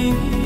You.